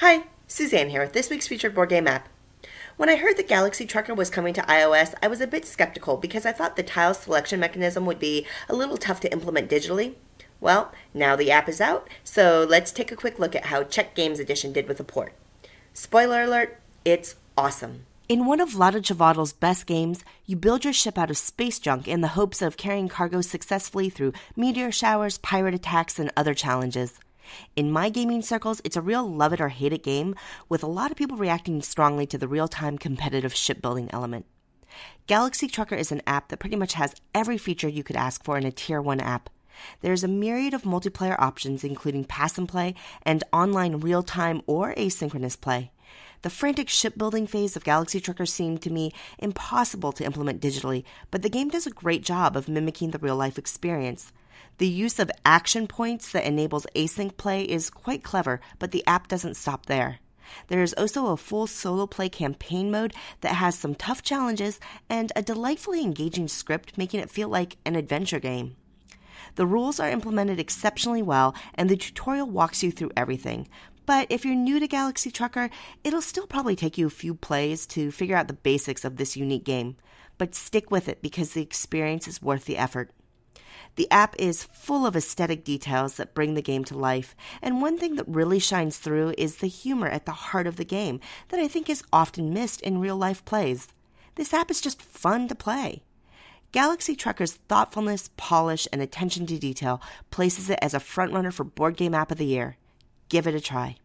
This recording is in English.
Hi, Suzanne here with this week's featured board game app. When I heard that Galaxy Trucker was coming to iOS, I was a bit skeptical because I thought the tile selection mechanism would be a little tough to implement digitally. Well, now the app is out, so let's take a quick look at how Czech Games Edition did with the port. Spoiler alert, it's awesome. In one of Vlaada Chvátil's best games, you build your ship out of space junk in the hopes of carrying cargo successfully through meteor showers, pirate attacks, and other challenges. In my gaming circles, it's a real love it or hate it game, with a lot of people reacting strongly to the real time competitive shipbuilding element. Galaxy Trucker is an app that pretty much has every feature you could ask for in a Tier 1 app. There's a myriad of multiplayer options, including pass and play and online real time or asynchronous play. The frantic shipbuilding phase of Galaxy Trucker seemed to me impossible to implement digitally, but the game does a great job of mimicking the real life experience. The use of action points that enables async play is quite clever, but the app doesn't stop there. There is also a full solo play campaign mode that has some tough challenges and a delightfully engaging script, making it feel like an adventure game. The rules are implemented exceptionally well, and the tutorial walks you through everything. But if you're new to Galaxy Trucker, it'll still probably take you a few plays to figure out the basics of this unique game. But stick with it because the experience is worth the effort. The app is full of aesthetic details that bring the game to life, and one thing that really shines through is the humor at the heart of the game that I think is often missed in real life plays. This app is just fun to play. Galaxy Trucker's thoughtfulness, polish, and attention to detail places it as a frontrunner for Board Game App of the Year. Give it a try.